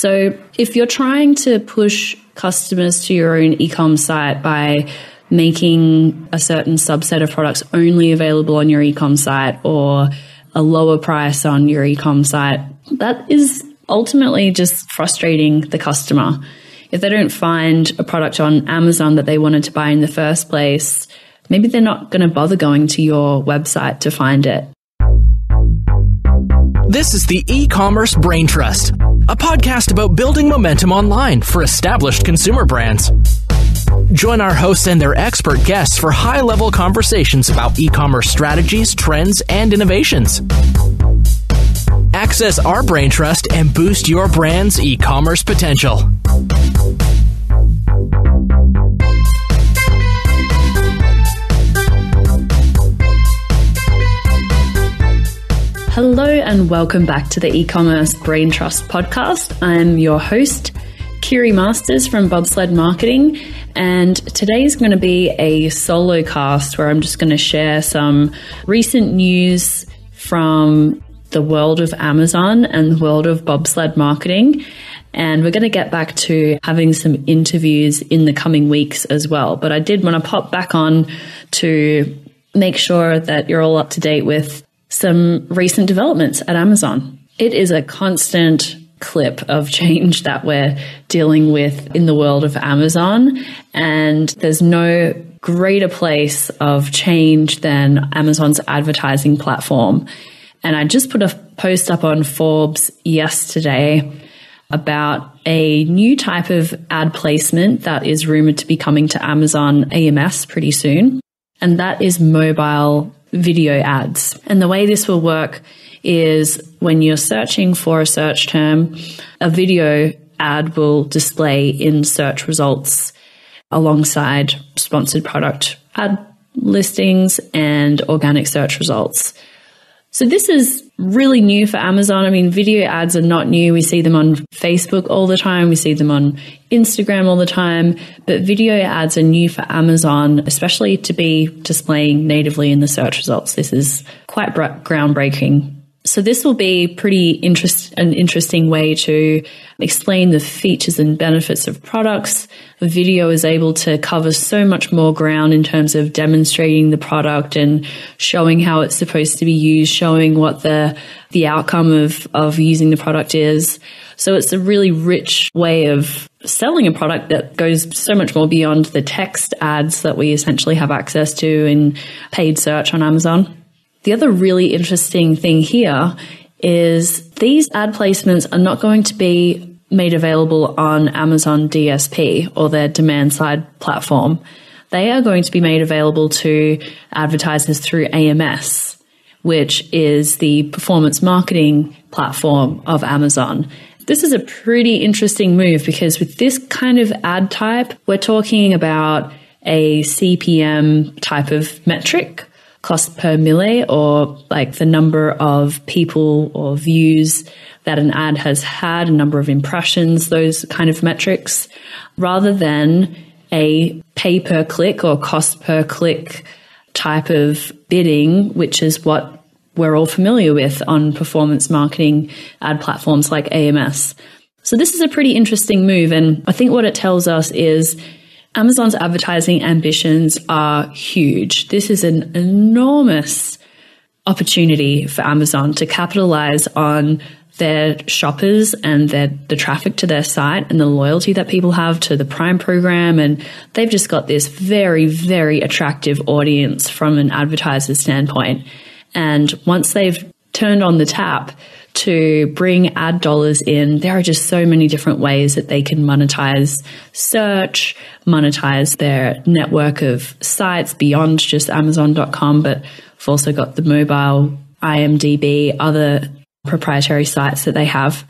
So if you're trying to push customers to your own ecom site by making a certain subset of products only available on your ecom site or a lower price on your ecom site, that is ultimately just frustrating the customer. If they don't find a product on Amazon that they wanted to buy in the first place, maybe they're not going to bother going to your website to find it. This is the e-commerce brain trust, a podcast about building momentum online for established consumer brands. Join our hosts and their expert guests for high level conversations about e commerce strategies, trends, and innovations. Access our brain trust and boost your brand's e commerce potential. Hello, and welcome back to the e commerce brain trust podcast. I'm your host, Kiri Masters from Bobsled Marketing. And today is going to be a solo cast where I'm just going to share some recent news from the world of Amazon and the world of bobsled marketing. And we're going to get back to having some interviews in the coming weeks as well. But I did want to pop back on to make sure that you're all up to date with some recent developments at Amazon. It is a constant clip of change that we're dealing with in the world of Amazon. And there's no greater place of change than Amazon's advertising platform. And I just put a post up on Forbes yesterday about a new type of ad placement that is rumored to be coming to Amazon AMS pretty soon. And that is mobile video ads. And the way this will work is when you're searching for a search term, a video ad will display in search results alongside sponsored product ad listings and organic search results. So this is really new for Amazon. I mean, video ads are not new. We see them on Facebook all the time. We see them on Instagram all the time. But video ads are new for Amazon, especially to be displaying natively in the search results. This is quite groundbreaking so this will be pretty interest, an interesting way to explain the features and benefits of products. The video is able to cover so much more ground in terms of demonstrating the product and showing how it's supposed to be used, showing what the, the outcome of, of using the product is. So it's a really rich way of selling a product that goes so much more beyond the text ads that we essentially have access to in paid search on Amazon. The other really interesting thing here is these ad placements are not going to be made available on Amazon DSP or their demand side platform. They are going to be made available to advertisers through AMS, which is the performance marketing platform of Amazon. This is a pretty interesting move because with this kind of ad type, we're talking about a CPM type of metric cost per mille or like the number of people or views that an ad has had, a number of impressions, those kind of metrics, rather than a pay per click or cost per click type of bidding, which is what we're all familiar with on performance marketing ad platforms like AMS. So this is a pretty interesting move. And I think what it tells us is Amazon's advertising ambitions are huge. This is an enormous opportunity for Amazon to capitalize on their shoppers and their the traffic to their site and the loyalty that people have to the Prime program and they've just got this very very attractive audience from an advertiser standpoint. And once they've turned on the tap, to bring ad dollars in, there are just so many different ways that they can monetize search, monetize their network of sites beyond just Amazon.com, but we've also got the mobile, IMDb, other proprietary sites that they have.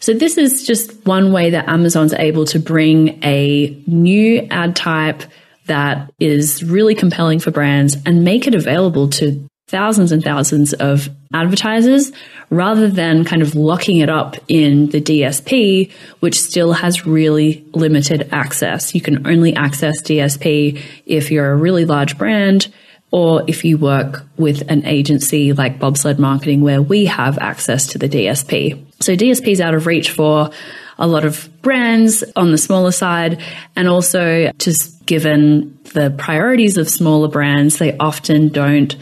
So this is just one way that Amazon's able to bring a new ad type that is really compelling for brands and make it available to thousands and thousands of advertisers rather than kind of locking it up in the DSP, which still has really limited access. You can only access DSP if you're a really large brand or if you work with an agency like Bobsled Marketing where we have access to the DSP. So DSP is out of reach for a lot of brands on the smaller side. And also just given the priorities of smaller brands, they often don't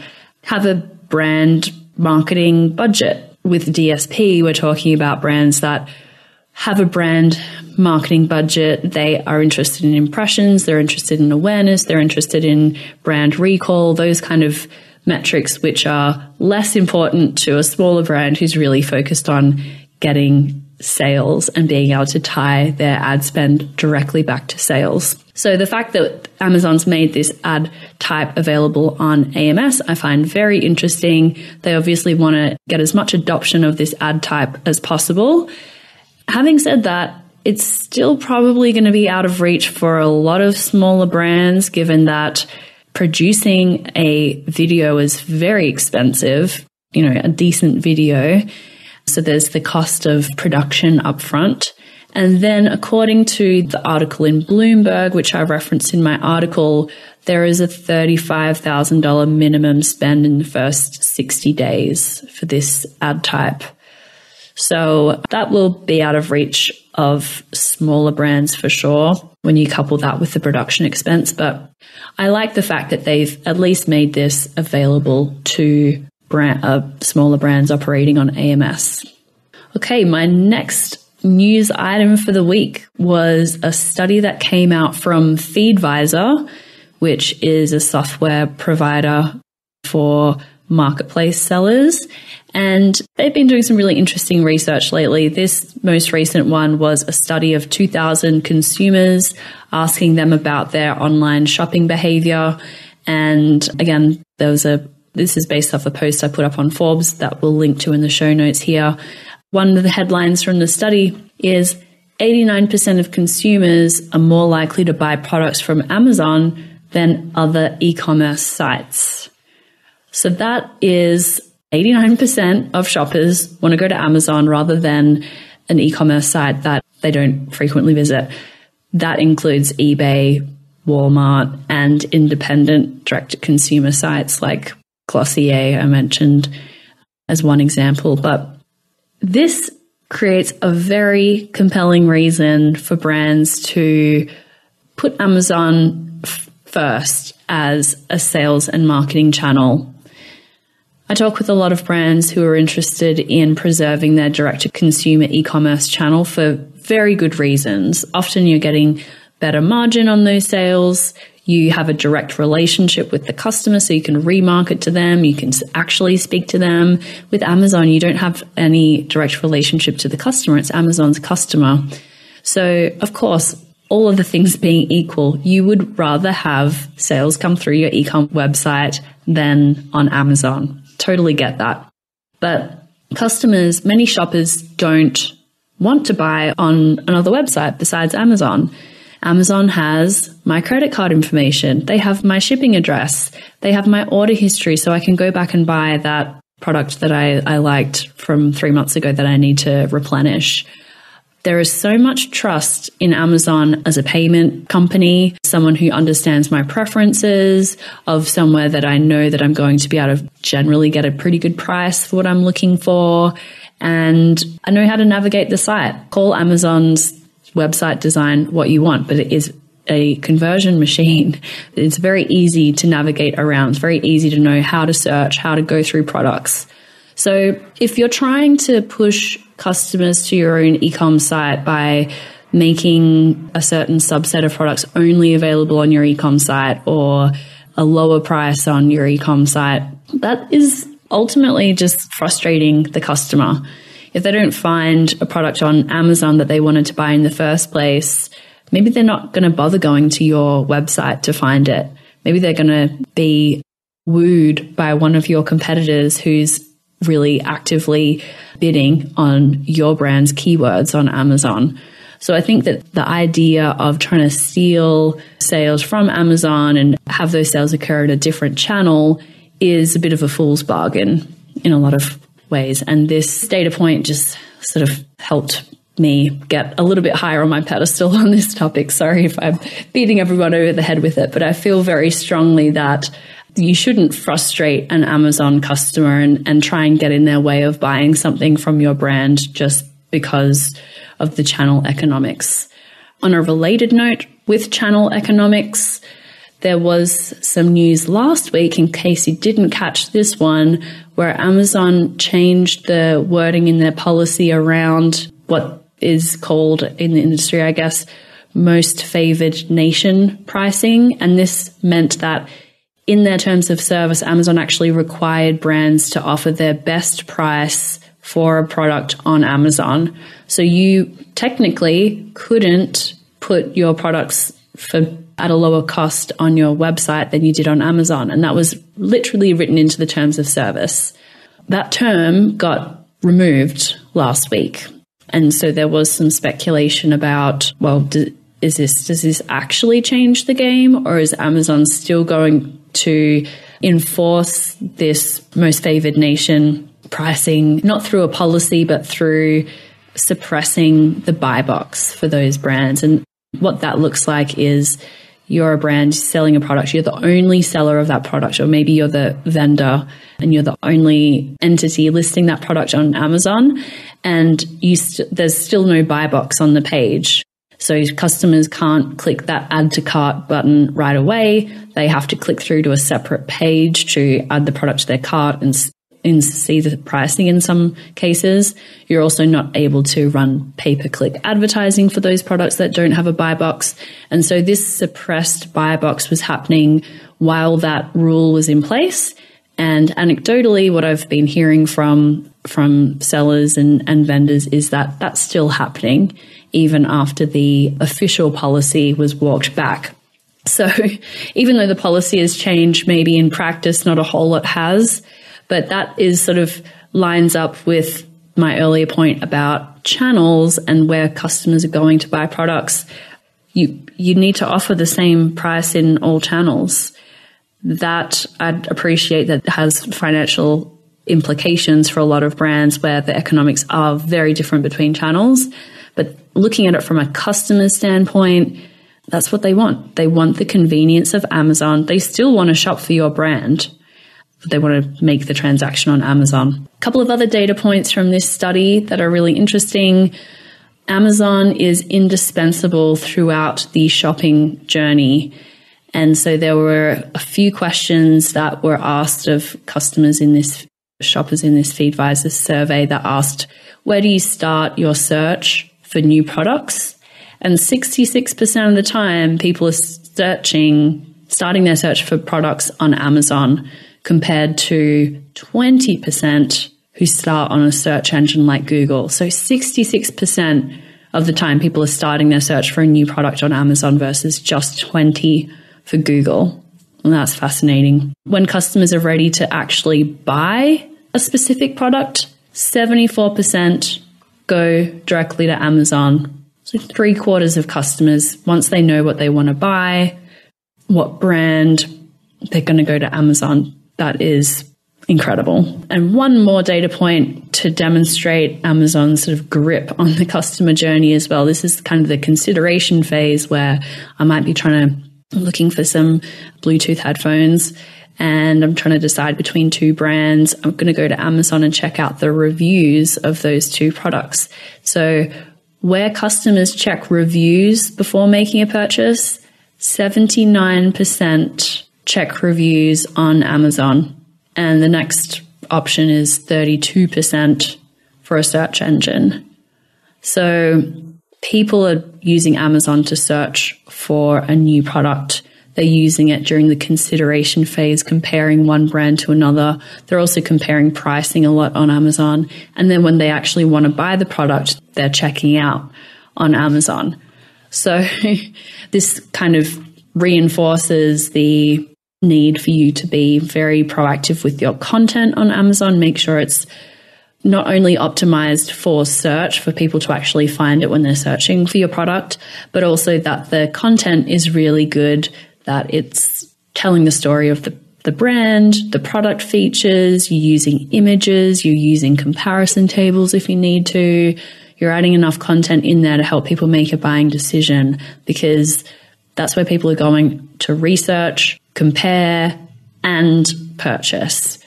have a brand marketing budget. With DSP, we're talking about brands that have a brand marketing budget. They are interested in impressions. They're interested in awareness. They're interested in brand recall, those kind of metrics, which are less important to a smaller brand who's really focused on getting sales and being able to tie their ad spend directly back to sales. So the fact that Amazon's made this ad type available on AMS, I find very interesting. They obviously want to get as much adoption of this ad type as possible. Having said that, it's still probably going to be out of reach for a lot of smaller brands, given that producing a video is very expensive, you know, a decent video. So there's the cost of production upfront. And then, according to the article in Bloomberg, which I referenced in my article, there is a $35,000 minimum spend in the first 60 days for this ad type. So that will be out of reach of smaller brands for sure when you couple that with the production expense. But I like the fact that they've at least made this available to brand, uh, smaller brands operating on AMS. Okay, my next news item for the week was a study that came out from Feedvisor, which is a software provider for marketplace sellers. And they've been doing some really interesting research lately. This most recent one was a study of 2,000 consumers asking them about their online shopping behavior. And again, there was a, this is based off a post I put up on Forbes that we'll link to in the show notes here. One of the headlines from the study is 89% of consumers are more likely to buy products from Amazon than other e commerce sites. So that is 89% of shoppers want to go to Amazon rather than an e commerce site that they don't frequently visit. That includes eBay, Walmart, and independent direct to consumer sites like Glossier, I mentioned as one example. But this creates a very compelling reason for brands to put Amazon f- first as a sales and marketing channel I talk with a lot of brands who are interested in preserving their direct to consumer e commerce channel for very good reasons. Often you're getting better margin on those sales. You have a direct relationship with the customer, so you can remarket to them. You can actually speak to them. With Amazon, you don't have any direct relationship to the customer. It's Amazon's customer. So, of course, all of the things being equal, you would rather have sales come through your ecom website than on Amazon. Totally get that. But customers, many shoppers don't want to buy on another website besides Amazon. Amazon has my credit card information. They have my shipping address. They have my order history so I can go back and buy that product that I, I liked from three months ago that I need to replenish. There is so much trust in Amazon as a payment company, someone who understands my preferences, of somewhere that I know that I'm going to be able to generally get a pretty good price for what I'm looking for. And I know how to navigate the site. Call Amazon's website design what you want, but it is a conversion machine. It's very easy to navigate around. It's very easy to know how to search, how to go through products. So if you're trying to push customers to your own ecom site by making a certain subset of products only available on your ecom site or a lower price on your ecom site, that is ultimately just frustrating the customer. If they don't find a product on Amazon that they wanted to buy in the first place, maybe they're not going to bother going to your website to find it. Maybe they're going to be wooed by one of your competitors who's really actively bidding on your brand's keywords on Amazon. So I think that the idea of trying to steal sales from Amazon and have those sales occur in a different channel is a bit of a fool's bargain in a lot of ways. And this data point just sort of helped me get a little bit higher on my pedestal on this topic. Sorry if I'm beating everyone over the head with it, but I feel very strongly that you shouldn't frustrate an Amazon customer and, and try and get in their way of buying something from your brand just because of the channel economics. On a related note with channel economics, there was some news last week, in case you didn't catch this one, where Amazon changed the wording in their policy around what is called in the industry, I guess, most favored nation pricing. And this meant that in their terms of service, Amazon actually required brands to offer their best price for a product on Amazon. So you technically couldn't put your products for at a lower cost on your website than you did on Amazon. And that was literally written into the terms of service. That term got removed last week. And so there was some speculation about, well, do, is this, does this actually change the game or is Amazon still going to enforce this most favored nation pricing, not through a policy, but through suppressing the buy box for those brands? And what that looks like is you're a brand selling a product, you're the only seller of that product, or maybe you're the vendor and you're the only entity listing that product on Amazon, and you st- there's still no buy box on the page. So customers can't click that add to cart button right away. They have to click through to a separate page to add the product to their cart and and see the pricing in some cases. You're also not able to run pay per click advertising for those products that don't have a buy box. And so this suppressed buy box was happening while that rule was in place. And anecdotally, what I've been hearing from from sellers and, and vendors is that that's still happening even after the official policy was walked back. So even though the policy has changed, maybe in practice, not a whole lot has. But that is sort of lines up with my earlier point about channels and where customers are going to buy products. You, you need to offer the same price in all channels. That I'd appreciate that has financial implications for a lot of brands where the economics are very different between channels. But looking at it from a customer standpoint, that's what they want. They want the convenience of Amazon. They still want to shop for your brand they want to make the transaction on Amazon. A couple of other data points from this study that are really interesting. Amazon is indispensable throughout the shopping journey. And so there were a few questions that were asked of customers in this shoppers in this Feedvisor survey that asked, where do you start your search for new products? And 66% of the time, people are searching, starting their search for products on Amazon compared to 20% who start on a search engine like Google. So 66% of the time people are starting their search for a new product on Amazon versus just 20 for Google. And that's fascinating. When customers are ready to actually buy a specific product, 74% go directly to Amazon. So three quarters of customers, once they know what they want to buy, what brand, they're going to go to Amazon that is incredible. And one more data point to demonstrate Amazon's sort of grip on the customer journey as well. This is kind of the consideration phase where I might be trying to looking for some Bluetooth headphones and I'm trying to decide between two brands. I'm going to go to Amazon and check out the reviews of those two products. So where customers check reviews before making a purchase, 79% check reviews on Amazon. And the next option is 32% for a search engine. So people are using Amazon to search for a new product. They're using it during the consideration phase, comparing one brand to another. They're also comparing pricing a lot on Amazon. And then when they actually want to buy the product, they're checking out on Amazon. So this kind of reinforces the need for you to be very proactive with your content on Amazon. Make sure it's not only optimized for search for people to actually find it when they're searching for your product, but also that the content is really good, that it's telling the story of the, the brand, the product features, you're using images, you're using comparison tables if you need to. You're adding enough content in there to help people make a buying decision because that's where people are going to research, compare, and purchase.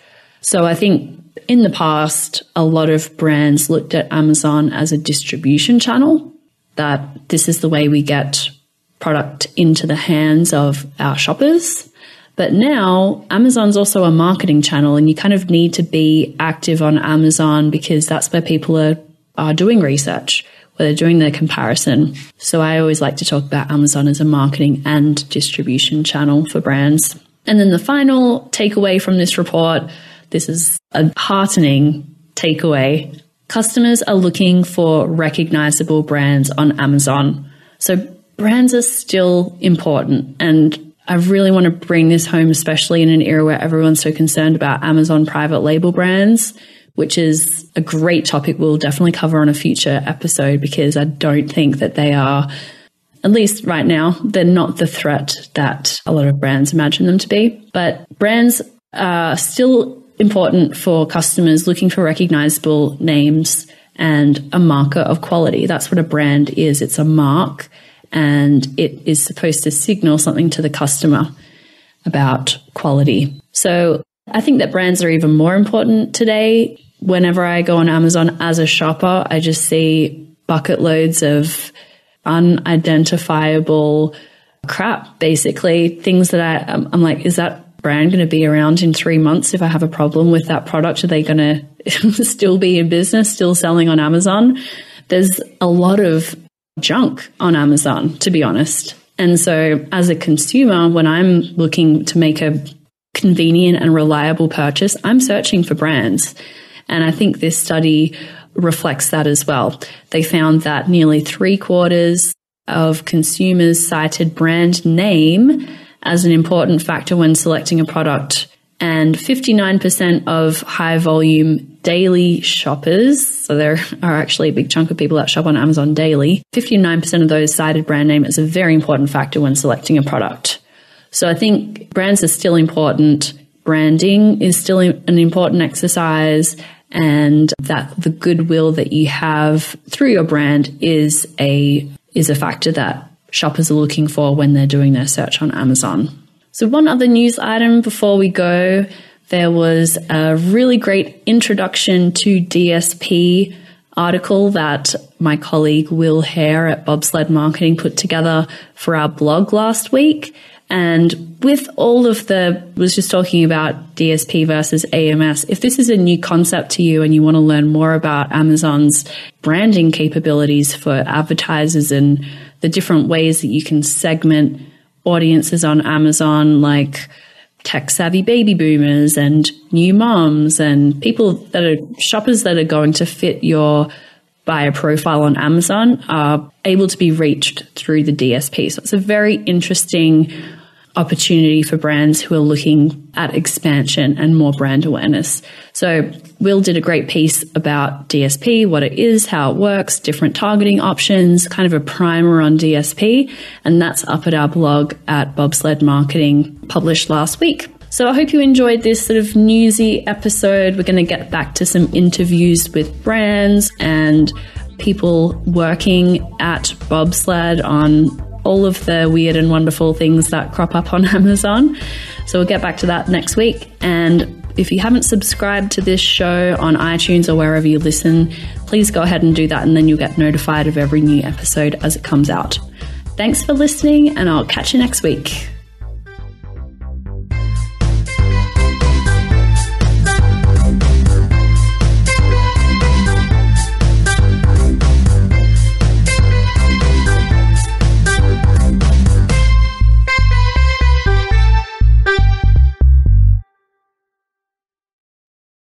So I think in the past, a lot of brands looked at Amazon as a distribution channel, that this is the way we get product into the hands of our shoppers. But now Amazon's also a marketing channel and you kind of need to be active on Amazon because that's where people are, are doing research, they're doing their comparison. So I always like to talk about Amazon as a marketing and distribution channel for brands. And then the final takeaway from this report, this is a heartening takeaway. Customers are looking for recognizable brands on Amazon. So brands are still important and I really want to bring this home, especially in an era where everyone's so concerned about Amazon private label brands, which is a great topic we'll definitely cover on a future episode because I don't think that they are, at least right now, they're not the threat that a lot of brands imagine them to be. But brands are still important for customers looking for recognizable names and a marker of quality. That's what a brand is. It's a mark and it is supposed to signal something to the customer about quality. So I think that brands are even more important today. Whenever I go on Amazon as a shopper, I just see bucket loads of unidentifiable crap, basically things that I, I'm like, is that brand going to be around in three months? If I have a problem with that product, are they going to still be in business, still selling on Amazon? There's a lot of junk on Amazon, to be honest. And so, as a consumer, when I'm looking to make a convenient and reliable purchase, I'm searching for brands. And I think this study reflects that as well. They found that nearly three quarters of consumers cited brand name as an important factor when selecting a product and 59% of high volume daily shoppers, so there are actually a big chunk of people that shop on Amazon daily, 59% of those cited brand name as a very important factor when selecting a product. So I think brands are still important. Branding is still an important exercise and that the goodwill that you have through your brand is a is a factor that shoppers are looking for when they're doing their search on Amazon. So, one other news item before we go there was a really great introduction to DSP article that my colleague Will Hare at Bobsled Marketing put together for our blog last week. And with all of the, was just talking about DSP versus AMS. If this is a new concept to you and you want to learn more about Amazon's branding capabilities for advertisers and the different ways that you can segment audiences on Amazon, like tech savvy baby boomers and new moms and people that are shoppers that are going to fit your buyer profile on Amazon are able to be reached through the DSP. So it's a very interesting opportunity for brands who are looking at expansion and more brand awareness. So Will did a great piece about DSP, what it is, how it works, different targeting options, kind of a primer on DSP. And that's up at our blog at Bobsled Marketing published last week. So I hope you enjoyed this sort of newsy episode. We're going to get back to some interviews with brands and people working at Bobsled on all of the weird and wonderful things that crop up on Amazon. So we'll get back to that next week. And if you haven't subscribed to this show on iTunes or wherever you listen, please go ahead and do that, and then you'll get notified of every new episode as it comes out. Thanks for listening, and I'll catch you next week.